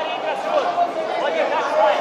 Olha aí, Brasil. Olha aí, Brasil.